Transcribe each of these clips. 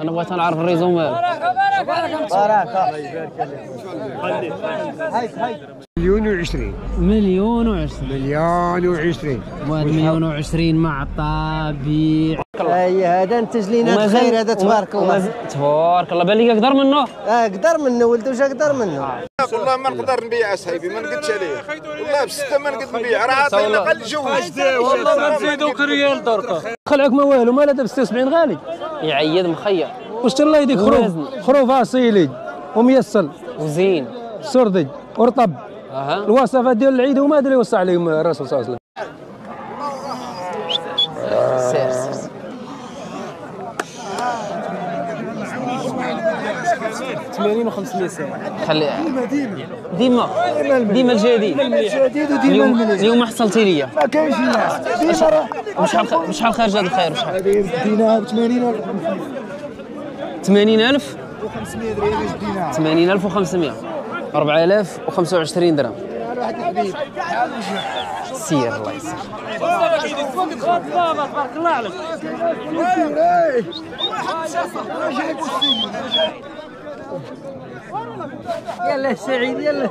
أنا بغيت نعرف الريزون مالو مليون وعشرين. مليون وعشرين. مليون وعشرين. واحد مليون وعشرين مع بيع أي هذا انتج لينا الخير هذا تبارك الله. تبارك الله بان لي أقدر منه؟ آه قدر منه ولده واش أقدر منه؟ والله ما نقدر نبيع اصاحبي ما نقدش عليه. والله بستة ما نقدر نبيع راه عطينا قال لي جوج. والله ما نزيدوك ريال دركا خلعك ما والو مالا دابا 76 غالي. يعيد مخير. واش الله يديك؟ خروف. خروف أصيلي. وميسل. وزين. سردج. ورطب. أها. الوصفات ديال العيد وما أدري وصى عليهم الرسول صلى الله عليه وسلم. سير سير 80 و500 ساعه خلي ديما ديما الجديد جديد وديما اليوم المليون اليوم حصلتي ليا ما كاينش ديما خ- بشحال خارج هذا الخير؟ بشحال هذه دينا ب 80 ولا 80000 500 درهم باش دينا 80500 4025 درهم سير الله يسر تبارك الله عليك يلا سعيد يلا.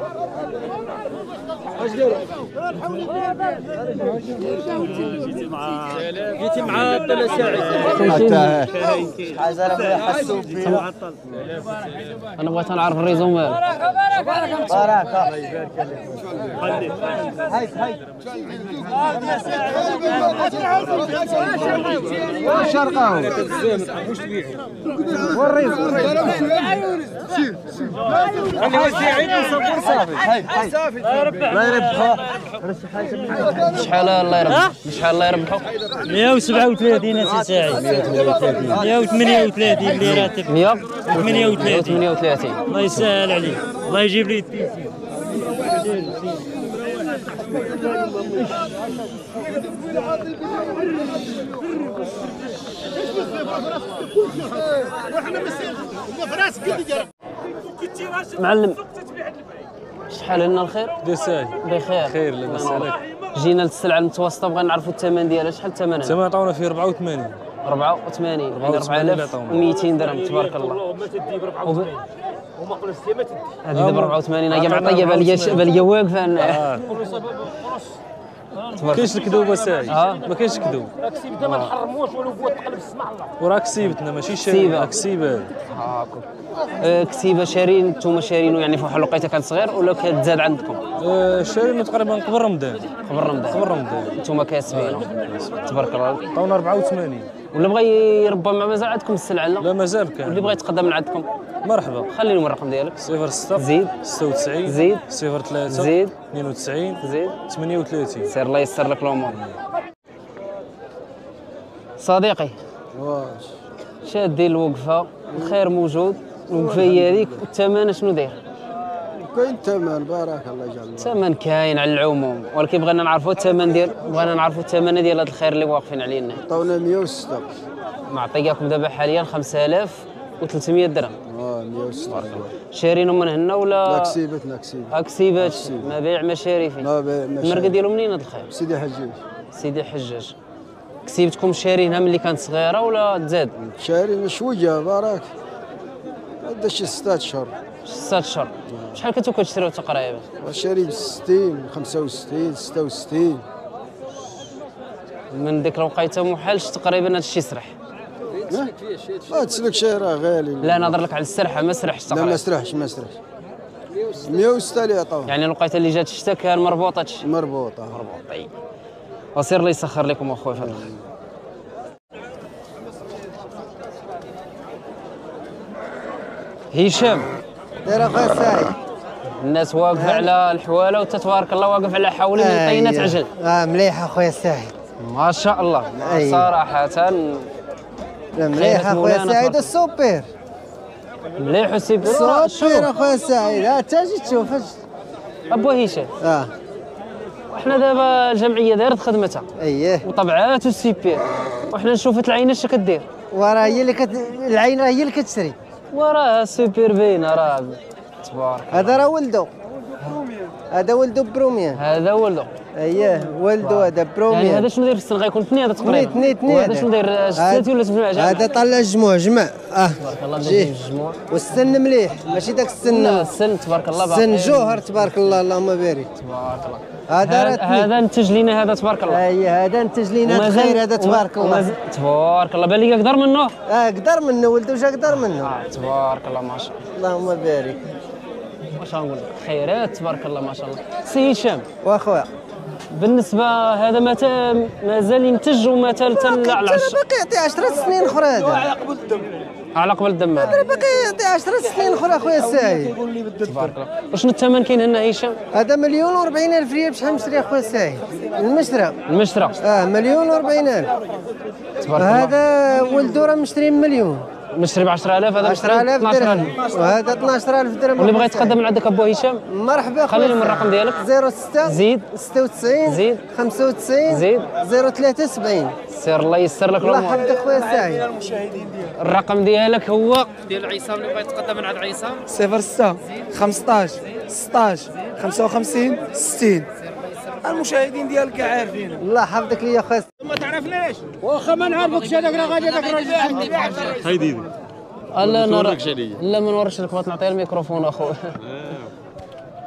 جيتي مع عبد سعيد. حاجة أنا بغيت نعرف الريزون مالو بارك شرقاوي شحال الله يربح شحال الله يربحوا 137 يا سي سعيد 138 اللي راتب 100 38 138 الله يسهل عليك الله يجيب لي. معلم شحال لنا الخير؟ دساي بخير. خير لاباس. عليك. جينا للسلعه المتوسطة بغينا نعرفوا الثمن ديالها. شحال ثمنها تما عطاونا فيه 84 84 بغينا 84 اللي عطاونا. 4200 درهم تبارك الله. وب- هذه دابا 84 هي معطيه بالي 84. بالي واقفه. ما كاينش الكذوب ساي آه. ما كاينش كذوب ما نحرموش ولو هو تقلب السمع الله. وراك كسيبتنا ماشي كسيبة. شاري راك كسيبه هاكو. آه، كتيبه شارين نتوما شارينو يعني في واحد الوقيتة كان صغير ولا كتزاد عندكم. آه، شارينا تقريبا قبل رمضان. قبل رمضان. قبل رمضان. نتوما كاسبين تبارك الله. عطاونا 84 ولا بغى يربى ما مازال عندكم السلعة؟ لا. لا مازال كان. اللي بغى يتقدم من عندكم مرحبا. خلي لهم الرقم ديالك 06 زيد. 96 زيد. 03 زيد. 92 زيد. 38 سير الله يسر لك الأمور. صديقي. واش؟ شادي الوقفة. الخير موجود. الوقفة هي هذيك. والثمن شنو داير؟ كاين الثمن بارك الله يجعل الثمن كاين على العموم. ولكن بغينا نعرفوا الثمن ديال بغينا نعرفوا الثمن ديال هذا الخير اللي واقفين عليه هنا عطاونا 106 معطياكم دابا حاليا 5300 درهم. آه 106 شارينهم من هنا لا ولا كسيبتنا كسيبت هاك سيبات ما بيع ما شاري فيه. ما بي- ما. ديالو منين هذا الخير؟ سيدي حجاج. سيدي حجاج. كسيبتكم شارينها ملي كانت صغيرة ولا تزاد شارينا شوية بارك. هذا شي ستة أشهر. ست اشهر شحال كنتو كتشريو تقريبا؟ شاري ب 60 65 66 من ديك الوقيتة محالش تقريبا هذا الشيء يسرح ما تسلك شي راه غالي. لا نهضر لك على السرحة ما سرحش لا ما تقريبا. سرحش ما سرحش. 106 اللي عطاوه. يعني الوقيتة اللي جات الشتا كان مربوطة هادشي مربوطة. طيب وسير الله يسخر لكم اخويا في هذا الخير هشام. داير أخويا سعيد الناس واقفة على الحوالة وانت تبارك الله واقف على حولي من طينات أيوه. عجل آه مليح أخويا سعيد ما شاء الله. أيوه. صراحة مليح أخويا سعيد. السوبر. مليح السوبر. شوف. أخويا سعيد ها تجي تشوف أبو هشام. آه. وحنا دابا الجمعية دارت خدمتها. اييه وطبعات والسيبير وحنا نشوفوا العينه اش كدير. وراه هي اللي كت... العين راه هي اللي كتشري. وراه سوبر بينا راه تبارك هذا راه ولده هذا ولده بروميان هذا ولده اييه والدو هذا يعني بروميير هذا شنو داير في السن غيكون اثنين هذا تقريبا اثنين اثنين وهذا شنو داير جساتي ولا جمع جمع هذا طلع الجموع جمع آه الله جيه الجموع والسن مليح ماشي داك لا السن السن تبارك الله باقي سن جوهر تبارك الله اللهم بارك تبارك الله هذا هذا هذا انتج لينا هذا تبارك الله اي هذا انتج لينا الخير هذا تبارك الله تبارك الله بان لي أقدر منه آه قدر منه ولده جا قدر منه آه تبارك الله ما شاء الله اللهم بارك واش غنقول لك خيرات تبارك الله ما شاء الله سي هشام واخويا بالنسبة هذا متى مازال ينتج ومتى باقي على باقي يعطي 10 سنين أخرى هذا. على قبل الدم. هذا. باقي يعطي 10 سنين أخرى أخويا السعيد تبارك الله. وشنو الثمن كاين هنا هشام هذا مليون و ألف ريال بشحال مشري أخويا السعيد المشرى المشترى آه مليون و ألف. تبارك الله. هذا ولده راه مشتري مليون. مشتري ب 10000 هذا 10000 درهم. وهذا 12000 درهم. واللي بغى يتقدم من عندك أبو هشام؟ مرحبا خلي لهم الرقم ديالك. 06 زيد. 96 زيد. 95 زيد. 073 سير الله يسر لك الله الأمور. يحفظك خويا السعيد الرقم ديالك هو؟ ديال عصام اللي بغى يتقدم من عند عصام 06 15 16 55 60 المشاهدين ديالك عارفين. الله يحفظك ليا خويا. لا نور لا ما نورش لك نعطيها الميكروفون اخو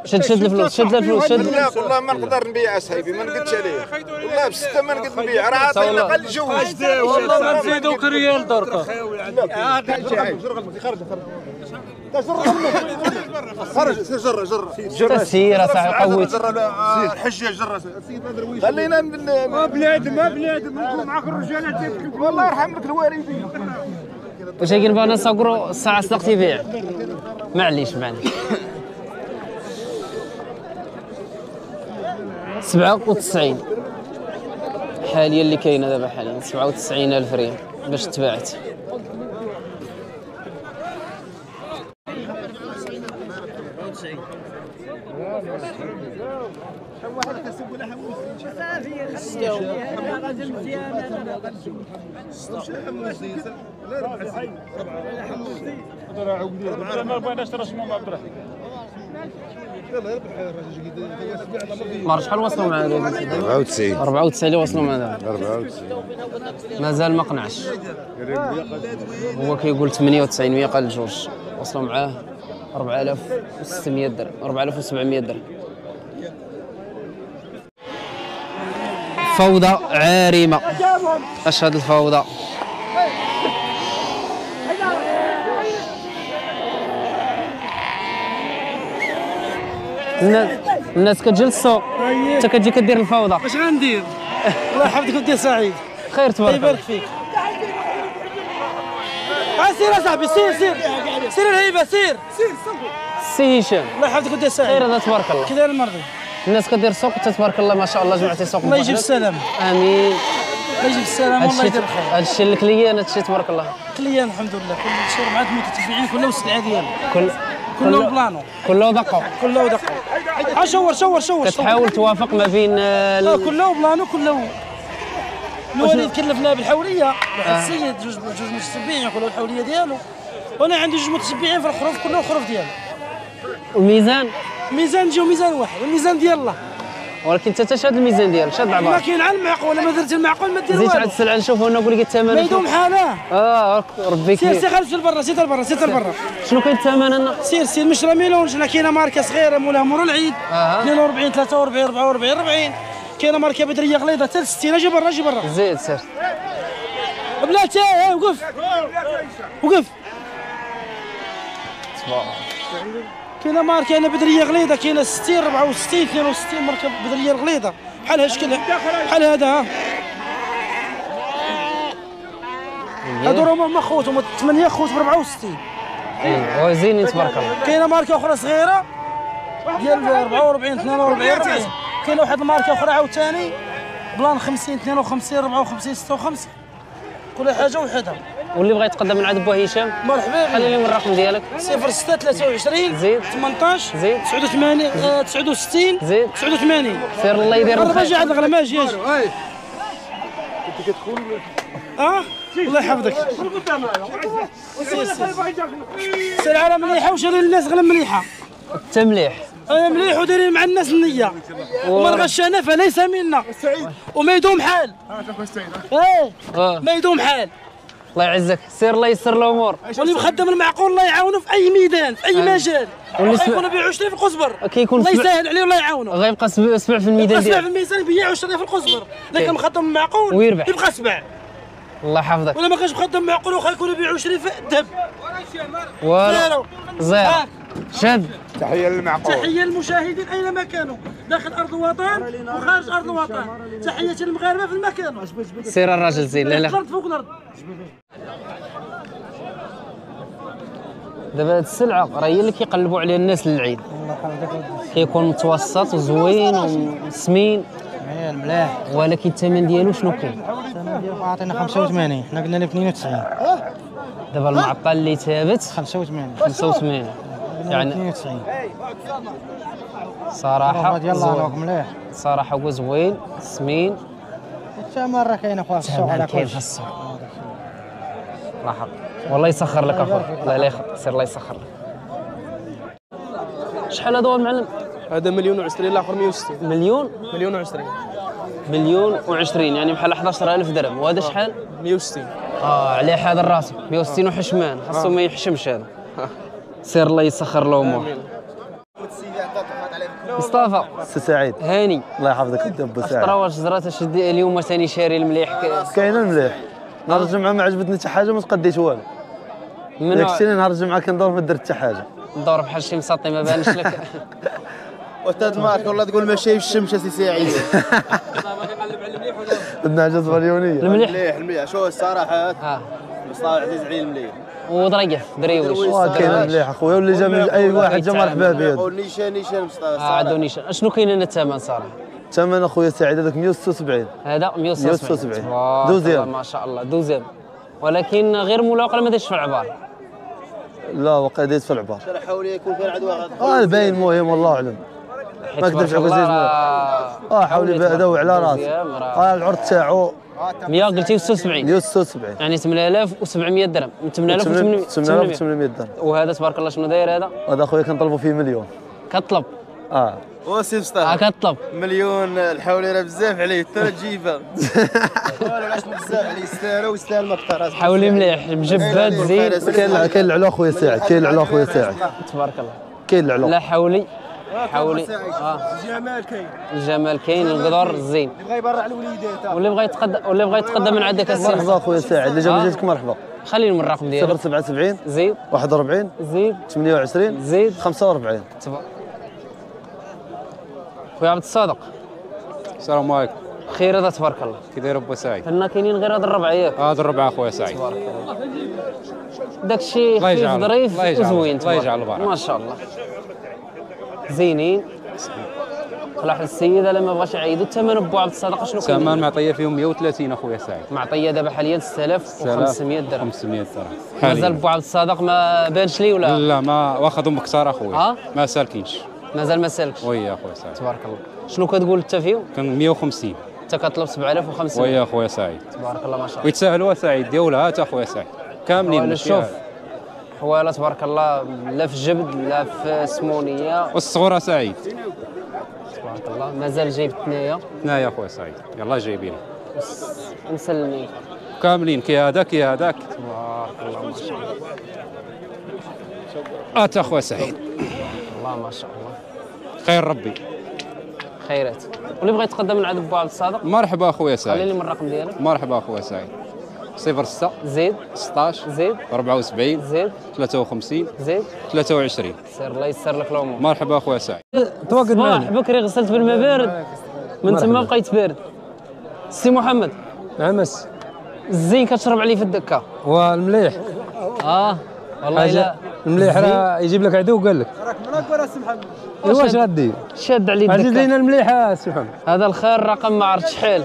شد شد الفلوس شد الفلوس شد لا والله ما نقدر نبيع اصحابي ما نقدش عليه. والله بستة ما نقدر نبيع. راه عطينا قل جوج والله ما نزيدوك ريال دركا خرج سير جرة جرة. تسير صاحبي قويت الحجة جرة خلينا ما بنادم ما بنادم نكون معاك الرجال والله يرحم لك الوالدين. واش كاين بغينا نصقروا الساعة صدقت يبيع معليش معليش. سبعة وتسعين. حاليا اللي كاينة دابا حاليا سبعة وتسعين ألف ريال باش تباعت مار شحال وصلوا مع هذا؟ 94 94 اللي وصلوا مع هذا. 94 مازال ما قنعش. هو كيقول 98 100 قال جوج. وصلوا معاه؟ 4600 درهم 4700 درهم. فوضى عارمة. أشهد الفوضى. الناس الناس كتجي للسوق انت كتجي كدير الفوضى. اش غندير؟ الله يحفظك ودي سعيد. خير تبارك الله يبارك فيك. آه، سير يا صاحبي سير سير. سير الهيبه سير سي هشام. الله يحفظك ودي خير سعيد هذا تبارك الله. داير المرضي الناس كدير سوق تبارك الله ما شاء الله جمعتي سوق الله يجيب. السلام. آمين. الله يجيب السلام والله يدير الخير. هادشي الكليان هادشي تبارك الله. كليا الحمد لله كل شهر مع المتتبعين كله والسلعه ديالو كل كله بلانو. كله دقه كله دقه ها شور شور شور. كتحاول توافق ما بين آه، آه ال- كله بلانو كله الوالد كلفنا بالحوليه واحد السيد جوج جوج متتبعين يقولوا الحوليه ديالو. وأنا عندي جوج متتبعين في الخروف كله الخروف ديالو الميزان؟ ميزان جا ميزان واحد الميزان ديال الله. ولكن انت تشهد الميزان ديالك شاد ما العبار كاين على المعقول ما درت المعقول ما دير زيد عاد والو السلعه نشوفوا هنا نقول لك الثمن. ما يدوم حاله. آه ربي سير كبير سير خرج لبرا سير لبرا سير لبرا. شنو كاين الثمن هنا؟ سير سير مشرى ميلون شنا كاينة ماركة صغيرة مولاها مور العيد. أها. 42 43 44 40 كاينة ماركة بدرية غليظة حتى 60 أجي برا أجي برا. زيد سير. بلاتي آه وقف. وقف كاينة ماركه هنا بدريه غليظه كاينة 60 64 62 ماركه بدريه غليظه. بحال شكلها بحال هذا ها. هادو راهم هما خوت هما 8 خوت ب 64 إيه، وزينين تبارك الله كاينة ماركه أخرى صغيرة ديال 44 42 40 كاينة واحد الماركه أخرى عاوتاني بلان 50 52 54 56 كل حاجة وحدها. واللي بغى يتقدم من عند بو هشام مرحبا خلي لهم الرقم ديالك. 06 23 زيد. 18 زيد. 89 آه، 69 زيد. 89 سير الله يدير الخير. عاد الغلا ما أجي أجي آه؟ الله يحفظك. سير على مليحة وشري للناس غلا مليحة. التمليح أنا مليح ودايرين مع الناس النية. ومن غشنا فليس منا. وما يدوم حال. إيه. آه. ما يدوم حال. الله يعزك. سير الله يسر الأمور. واللي مخدم المعقول الله يعاونه في أي ميدان في أي مجال. واللي سمع- يكون بيع ويشري في القصبر كيكون الله يسهل عليه والله يعاونه. غيبقى سبع سبع في الميدان يبقى سبع في الميزان يبيع ويشري في القصبر لكن مخدم المعقول ويربح. يبقى سبع. الله يحفظك. ولا ما كانش مخدم معقول واخا يكون يبيع ويشري في الذهب ولا zéro. زير هاك. شد. تحية للمعقول. تحية للمشاهدين أينما كانوا. داخل أرض الوطن وخارج أرض الوطن. تحية للمغاربة في المكان. سير الراجل زين لا لا. الأرض فوق الأرض. دابا هاد السلعة راه هي اللي كيقلبوا عليها الناس للعيد. كيكون متوسط وزوين وسمين ملاح ولكن الثمن ديالو شنو كاين؟ الثمن ديالو عطينا 85 حنا قلنا له 92 دابا المعطل اللي ثابت 85 85 يعني 92 صراحة يلا ملاح صراحة هو زوين سمين. الثمن راه كاين اخويا في السوق على كاين في السوق يحفظك والله يسخر لك اخويا الله لا سير الله يسخر لك. شحال هذا هو المعلم هذا مليون و20 الآخر 160 مليون؟ مليون و20 مليون و20 يعني بحال 11000 درهم. وهذا شحال 160 آه عليه حاضر راسك 160 وحشمان. خاصو ما يحشمش هذا. سير الله يسخر الأمور مصطفى. سي سعيد. هاني. الله يحفظك أنت أبو ترى سعيد واش زرات أش دي- اليوم ثاني شاري المليح؟ ك- كاينة المليح. نهار الجمعة ما عجبتني حتى حاجة ما تقديت والو. من داك الشيء نهار الجمعة كندور ما درت حتى حاجة. الدور بحال شي مسطي ما بانش لك. أستاذ مارك والله تقول ما شايف الشمس سي سعيد. بدنا جذبه ليونيه المليح. مليح المليح. شو الصراحة مصطفى عزيز علي المليح. وضريف دريوش كاين المليح أخويا واللي جا من أي واحد جا مرحبا به نيشان نيشان مصطفى آه عندو نيشان. أشنو كاين هنا الثمن صراحة؟ ثمن أخويا سعيد هذاك 176 هذا 176 176. تبارك دوزيام. ما شاء الله دوزيام. ولكن غير ملاقلة ما داش في العبار. لا وقع ديت في العبار. ترى حاولي يكون عدو واحد آه الباين المهم والله أعلم. ما كذبش عليك عزيز آه حاولي بعدا على راسي. آه العرض تاعو 100 قلتي 76 176 يعني 8700 درهم. من 8800 8800 درهم. وهذا تبارك الله شنو داير هذا؟ هذا اخويا كنطلبوا فيه مليون. كطلب. آه. وسي آه مصطفى كطلب. مليون الحولي راه بزاف عليه ترى تجيبها بزاف عليه يستاهل ويستاهل ما كثر حاولي مليح مجبد زين كاين كاين العلو اخويا سعد كاين العلو اخويا سعد تبارك الله. كاين العلو لا حولي. حولي آه. جمال كاين. الجمال كاين القدر زين. بغا يبرع على وليداته واللي بغى يتقدم واللي بغى يتقدم من عندك. السي مرحبا أخويا سعد. اللي جا آه. من جهتك مرحبا. خليني من الرقم ديالك 077 زيد. 41 زيد. 28 زيد. 45 تبارك خويا عبد الصادق. السلام عليكم. خير هذا تبارك الله. كي داير أبو سعيد؟ حنا كاينين غير هذا الربع ياك. هذا الربع أخويا سعيد. داك الشيء الله خفيف. ظريف الله. وزوين الله تبارك. يجعله بارك. ما شاء الله. زينين واحد السيدة لما بغاش يعيدوا الثمن ابو عبد الصادق شنو كان كمان معطية فيهم 130 أخويا سعيد. معطية دابا حاليا 6500 درهم. 500 درهم. مازال عبد الصادق ما بانش لي ولا؟ لا ما واخذهم بكثار أخويا. آه؟ ما سالكينش. مازال ما سالكش. oui يا أخويا سعيد. تبارك الله. شنو كتقول انت فيهم؟ كان 150 انت كطلب 7500 oui يا أخويا سعيد. تبارك الله ما شاء الله. ويتساهلوا سعيد. ديولها هات أخويا سعيد. كاملين شوف. حواله تبارك الله لا في الجبد لا في سمونية. والصغيره سعيد. تبارك الله مازال جايب ثنايا هنا يا اخويا سعيد. يلا جايبين مسلمين كاملين كي هذا كي هذاك. تبارك الله ما شاء الله. هات اخويا سعيد. الله ما شاء الله. خير ربي. خيرات. واللي بغى يتقدم من عند أبو عبد الصادق مرحبا اخويا خليني سعيد. من الرقم ديالك. مرحبا اخويا سعيد. 06 زيد. 16 زيد. 74 زيد. 53 زيد. 23 سير الله يسر لك الأمور مرحبا أخويا سعيد. تواقد صباح معنا. بكري غسلت بالماء بارد من تما بقيت بارد. سي محمد. عمس الزين كتشرب عليه في الدكة. والمليح. آه والله المليح راه يجيب لك عدو قال لك. واش غدي شاد عليه عزيز الدكة. لينا المليح سي محمد. هذا الخير رقم ما عرفت شحال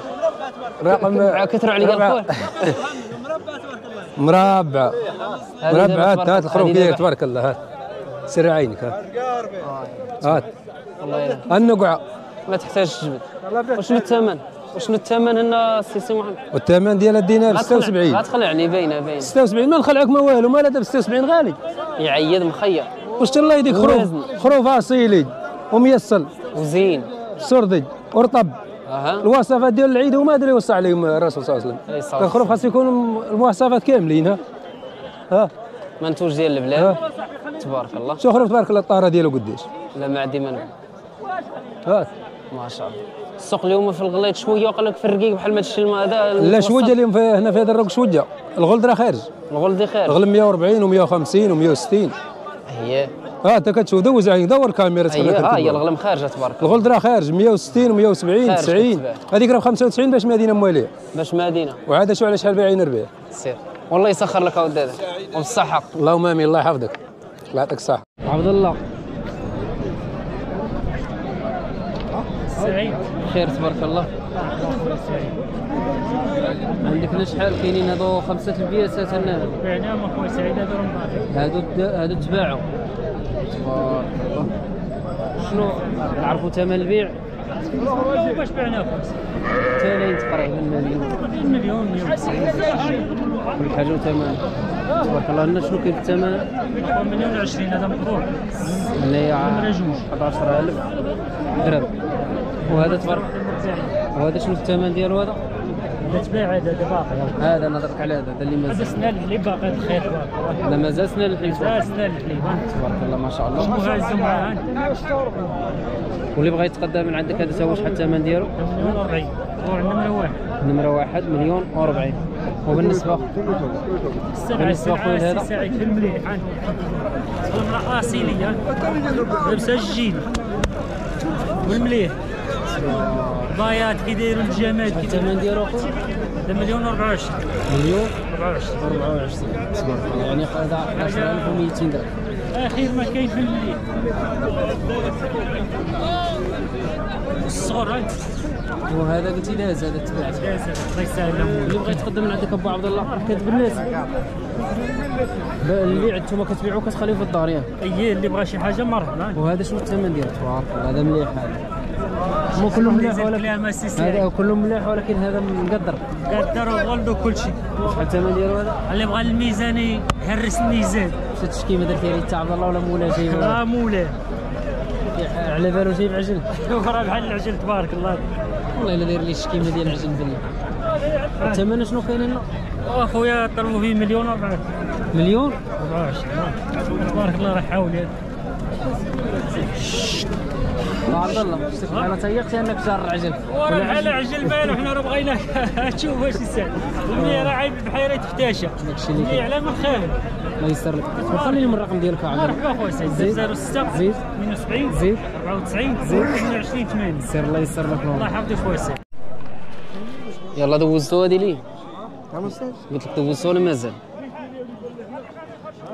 رقم كثروا عليه قال خويا مربع هذه دابا مربع. هات هات هذه الخروف دابا- ديالك تبارك الله. هات. سر عينك هات. هات. النقعه ما تحتاج. تجبد وشنو الثمن؟ وشنو الثمن هنا سي سي محمد والثمن ديال الدينار لا تخلع- 76 لا تخلعني باينة باينة. 76 ما نخلعك ما والو. ما لا دابا 76 غالي. يعيد مخير. واش الله يديك؟ خروف. خروف أصيلي. وميسل. وزين. سردج. ورطب. أها. الوصفات ديال العيد وما ادري وصى عليهم الرسول صلى الله عليه وسلم. الخروف خاص يكونوا المواصفات كاملين ها. ها. منتوج ديال البلاد. تبارك الله. شو خروف تبارك الله الطاره ديالو قداش لا ما عندي ما ها. ما شاء الله. السوق اليوم في الغليط شوية وقال لك في الرقيق بحال ما تشي الماء هذا لا. شوجه اليوم هنا في هذا الرق شوجه الغلد راه خارج. الغلدي خير الغلب 140 و150 و160 هي. ها أنت كتشوف دوز عينك دور الكاميرا هي ها هي الغلم خارجه تبارك الله. الغلد راه خارج 160 و170 خارج 90 كتباع. هذيك راه ب 95 باش مدينة موالية. باش مدينة. وعاد شو على شحال بايعين ربيع؟ سير. والله يسخر لك اوداد وبالصحة. اللهم آمين الله يحفظك. الله يعطيك الصحة. عبد الله. سعيد. خير تبارك الله. عندك شحال كاينين هذو خمسة البياسات هنا بعناهم اخويا سعيد هذا رمضان هادو هادو تباعوا. تبارك الله شنو؟ نعرفوا ثمن البيع؟ باش بعناهم ثاني تقريبا مليون. مليون 190 كل حاجة وثمن. تبارك الله لنا شنو كاين في الثمن؟ مليون 20 هذا مطروح هنايا نمرة جوج 11000 درهم. وهذا تبارك وهذا شنو الثمن ديالو هذا؟ هذا تباع هذا هذا باقي. هذا نهضرك على هذا هذا اللي مازال سنان الحليب باقي الخيط باقي هذا مازال سنان الحليب هذا سنان الحليب تبارك الله ما شاء الله. وهازوا معاه واللي بغى يتقدم من عندك هذا سوا شحال الثمن ديالو؟ مليون 40 وعندنا نمرة واحد. نمرة واحد مليون و40 وبالنسبة بالنسبة أخوي هذا؟ سعيد في المليح ها المرأة أصيلية. لابسة الجين والمليح بايات كي دايروا الجمال كي الثمن ديالو هذا مليون 24 مليون 24 24 تبارك الله يعني هذا 11200 درهم اخير ما كاين في المليح الصغر ها وهذا قلتي لاز هذا تبعت زال الله يسهل اللي بغى يتقدم من عندك ابو عبد الله كاتب الناس اللي أنتم كتبيعوا كتخليوه في الدار ياك اي اللي بغى شي حاجة مرحبا. وهذا شنو الثمن ديالو تبارك الله هذا مليح هذا. مو كله مليح ولكن هذا كله مليح ولكن هذا مقدر. قدر وغلد وكل شيء. شحال الثمن ديالو هذا اللي بغى الميزان يهرس الميزان شفت التشكيمه درتي عليه تاع عبد الله ولا مولا جايب لا مولاه على بالو جايب عجل راه بحال العجل تبارك الله. والله إلا داير لي الشكيمه ديال العجل بالله. الثمن شنو كاين هنا؟ أخويا طلبوا فيه مليون و مليون؟ 24 تبارك الله راه حاولي ابو عبد الله أنا تيقت أنك جار العجل. وراه بحال عجل بالو حنا راه بغينا تشوف واش يسال المية راه عايب بحيرة تفتاشه داكشي اللي كاين. على من خالد الله يسر لك. وخليني من الرقم ديالك الله. مرحبا أخويا سعيد زيد. 06 زيد. 72 زيد. 94 زيد. 28 80 سير الله يسر لك الله يحفظك أخويا سعيد يلا دوزتو هادي ليه قلت لك دوزتو ولا مازال؟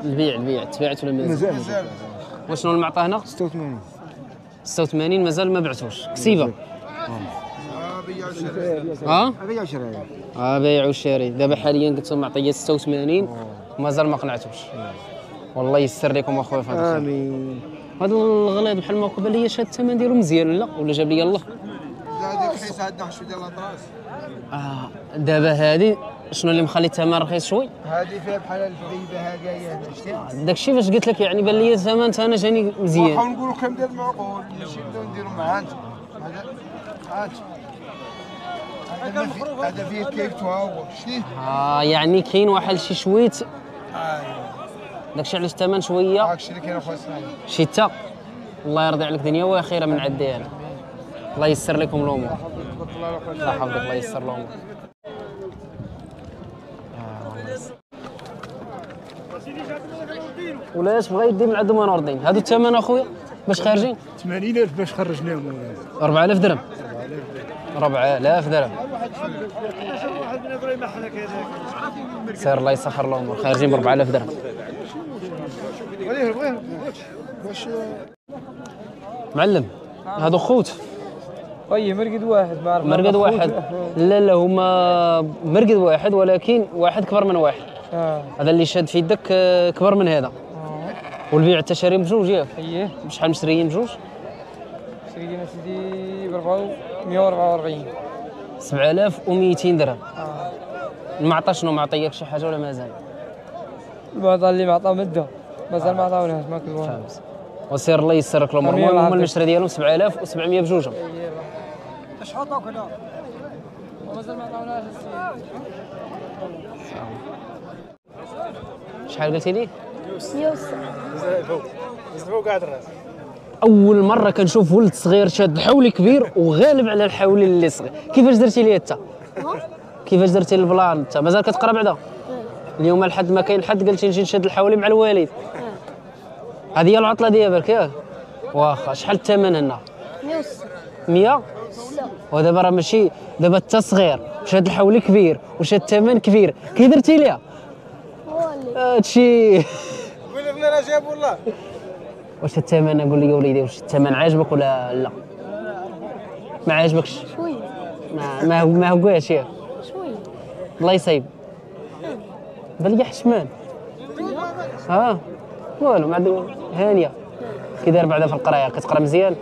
البيع البيع. تباعت ولا مازال؟ مازال وشنو المعطى هنا؟ 86 86 مازال ما بعتوش. كسيبة. ها؟ هذا شرايه آه بايع وشاري دابا حاليا قلت لهم معطيه 86 ومازال ما قنعتوش. والله يسر لكم أخويا في هذا آمين. هذا الغليظ بحال ما قبل لي شاد الثمن ديالو مزيان ولا ولا جاب لي الله؟ هذه رخيصه عندنا شوية ديال الأطراس. آه دابا هذه شنو اللي مخلي الثمن رخيص شوي؟ هذه فيها بحال الفريبه هي شتي. داكشي فاش قلت لك يعني بان لي الثمن أنا جاني مزيان. واخا نقولوا كم ديال المعقول ماشي نبداو نديروا معاه انت هذا هذا في- هذا فيه كيف هو شتي. آه يعني كاين واحد شي شويت. آه. داكشي علاش الثمن شوية. هاكشي اللي كاين أخويا اسماعيل شتا. الله يرضي عليك دنيا واخره من عندي أنا. الله يسر لكم الأمور. الله يحفظك الله يسر الأمور. ولا اش بغا يدي من عندهم أنا راضيين هادو الثمن اخويا باش خارجين؟ 80000 باش خرجناهم. 4000 درهم. 4000 درهم. سير الله يسخر الأمور خارجين ب 4000 درهم. معلم هادو خوت. اي مرقد واحد ما عرف مرقد واحد. لا لا هما مرقد واحد ولكن واحد كبر من واحد. هذا اللي شاد في يدك آه، كبر من هذا. والبيع التشاري بجوج ياك. اييه بشحال مشريين بجوج؟ سيدي سيدي ب 144 7200 درهم. المعطى شنو معطيك شي حاجة ولا مازال؟ المعطى اللي معطاه مدة. مازال ما عطاوناش ما كل واحد فهمت. وسير الله يسر لك الأمور المهم هما المشتري ديالهم 7700 بجوجهم. شحال قلتي لي؟ أول مرة كنشوف ولد صغير شاد الحولي كبير وغالب على الحولي اللي صغير. كيفاش درتي لي أنت؟ كيفاش درتي البلان أنت؟ مازال كتقرأ بعدا؟ اليوم لحد ما كاين حد قلتي نجي نشد الحولي مع الوالد. هذه هي العطلة ديالك ياك واخا شحال الثمن هنا؟ 100 ودابا راه ماشي دابا انت صغير شاد الحولي كبير وشاد الثمن كبير. كي درتي ليها؟ هادشي. قول لي أنا جاب والله واش الثمن؟ أقول لي يا وليدي واش الثمن عاجبك ولا لا؟ ما عاجبكش؟ شوي. ما ما هو ما هوكاش ياك شوي. الله يصيب بان لي حشمان. ها؟ والو ما عنده هانية. كي داير بعدا في القراية كتقرا مزيان؟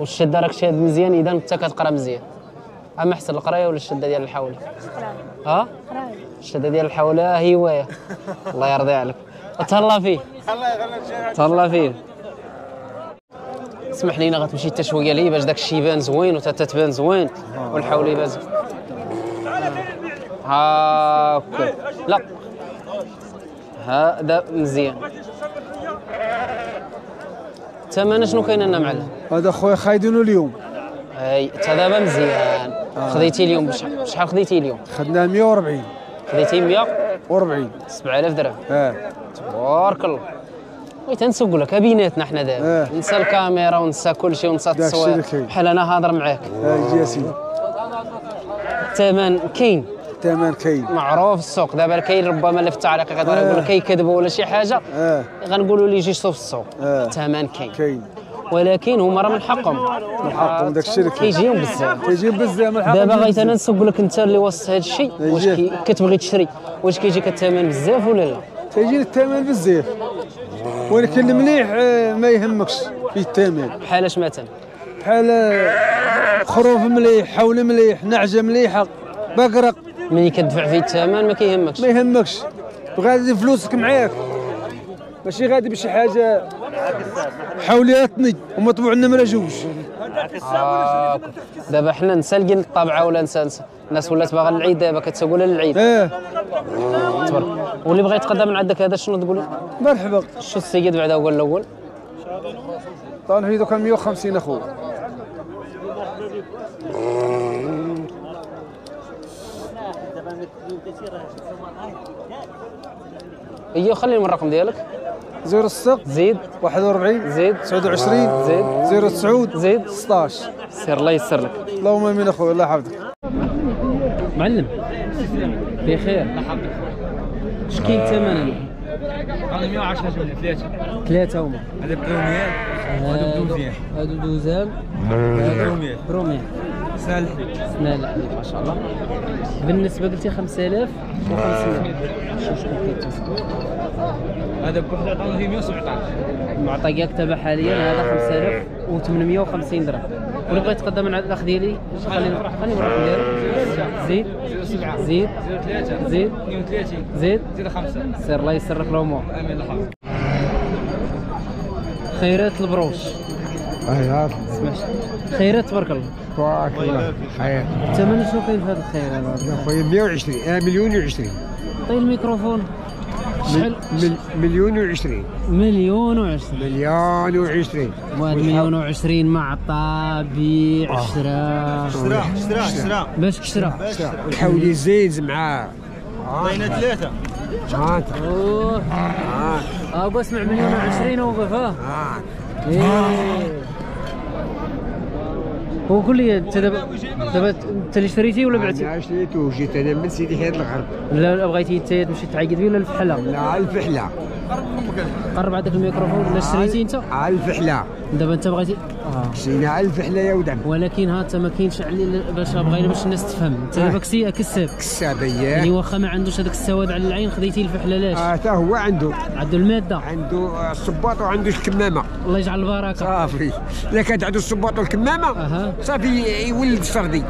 والشده راك شاد مزيان إذا أنت كتقرا مزيان. اما أحسن القراية ولا الشدة ديال الحولة؟ ها؟ قراي الشدة ديال الحولة هي هواية. الله يرضي عليك. تهلا فيه. تهلا فيه. اسمح لينا غتمشي حتى شوية لي باش داك الشيء يبان زوين وتا تبان زوين. والحول يبان زوين هاكا لا. هذا مزيان. الثمن شنو كاين لنا معلم؟ هذا خويا خايدينه اليوم. هاي تا دابا مزيان. خديتي اليوم بشحال شحال خديتي اليوم؟ خدناه 140 خديتي 140 و40 7000 درهم. آه. تبارك الله. بغيت نسوق لك بيناتنا حنا دابا. آه. نسى الكاميرا ونسى كل شيء ونسى التصوير. بحال أنا هضر معاك. آه يجي يا سيدي الثمن كاين. الثمن كاين. معروف السوق. دابا كاين ربما اللي في التعليق غادي آه. يقول لك كيكذبوا ولا شي حاجة آه. غنقولوا لي يجي شوف السوق. آه. الثمن كاين. كاين. ولكن هما راه من حقهم. من حقهم داك الشيء كيجيهم بزاف. كيجيب بزاف من حقهم. دابا غيت. أنا نسوق لك انت اللي وسط هذا الشيء واش كتبغي تشري واش كيجيك الثمن بزاف ولا لا؟ تيجي الثمن بزاف. ولكن المليح آه، ما يهمكش في الثمن. بحال اش مثلا؟ بحال آه، خروف مليح حول مليح نعجة مليحة بقرق. ملي كتدفع فيه الثمن ما كيهمكش. ما يهمكش. غادي فلوسك معاك. ماشي غادي بشي حاجة حولياتني ومطبوع النمرة جوج. آه. دابا حنا نسالقين الطابعة ولا نسى الناس ولات باغا للعيد دابا كتسوق لها للعيد. آه تبارك. واللي بغى يتقدم من عندك هذا شنو تقول له؟ مرحبا. شو السيد بعدا هو الأول؟ طال في دوكا 150 اخو ايوا خلي لهم الرقم ديالك. زيرو السق زيد. 41 زيد. 29 زيد. زيرو تسعود زيد. 16 سير الله يسر لك. اللهم آمين اخويا الله يحفظك. معلم بخير. الله يحفظك اش كاين الثمن هذا 110 جمله ثلاثة. ثلاثة هما. هذا بروميال وهذا بدوزيان هادو دوزان بروميال برومي لا لا ما شاء الله. بالنسبة قلتي 5500 شوف شكون كيتصل هذا بوحده عطانا فيه 117 المعطيات تبع حاليا هذا 5850 درهم واللي بغى يتقدم من عند الاخ ديالي خليني خليني الرقم ديالو زيد 07 زيد. 03 زيد. 32 زيد. زيد. 5 سير الله يسر لك الأمور آمين الله يحفظك. خيرات البروش. اي سمعت خيرات تبارك الله. تبارك الله خير الثمن شنو كاين في هذا الخير هذا اخويا 120 آه مليون و20 طيب الميكروفون. شحال مليون و20 مليون وعشرين. مليون و20 واحد مليون وعشرين معطى بيع شرا شرا شرا شرا باش كشرا والحولي زيد معاه عطينا ثلاثة. ها انت اوه آه بسمع مليون وعشرين وقف ها. إيه. هو قول لي أنت دابا دابا انت اللي شريتي ولا بعتي؟ أنا شريته جيت أنا من سيدي حياد الغرب لا لا بغيتي أنت تمشي تعيد فيه ولا الفحلة؟ لا الفحلة قرب عندك الميكروفون ولا شريتي انت؟ الفحله دابا انت بغيتي آه. شرينا الفحله يا ودم ولكن ها انت ما كاينش علي باش بغينا باش الناس تفهم. انت دابا كسي كساب. كسابيه اللي واخا ما عندوش هذاك السواد على العين خديتي الفحلة لاش؟ آه تا هو عنده. عنده المادة. عنده آه، الصباط وعنده الكمامة. الله يجعل البركة. صافي. إلا كانت عنده الصباط والكمامة صافي يولد السردي.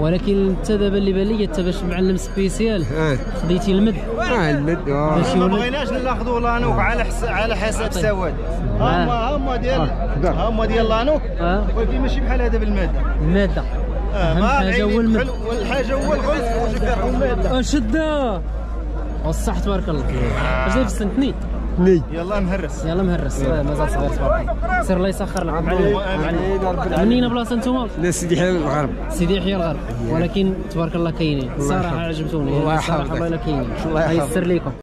ولكن انت دابا اللي بان لي انت باش معلم سبيسيال. آه. خديتي المد. آه المد آه. باش ما بغيناش ناخذوا لانوك على حس... على حساب سواد. آه. هما هما ديال هما ديال لانوك. آه. ولكن ماشي بحال هذا بالمادة. المادة. أهم ما حاجة هو المد. والحاجة هو الغلف وشكر المادة؟ أشدة. والصح تبارك الله. اش داير في السن اثنين ني. يلا نهرس. يلا مهرس. مازال صغير تبارك الله سير الله يسخر معلم منين بلاصة أنتم لا سيدي حلال الغرب. سيدي يحيى الغرب. ولكن تبارك الله كاينين. الصراحه عجبتوني. الله يحفظك. الله يحفظك. يسر لكم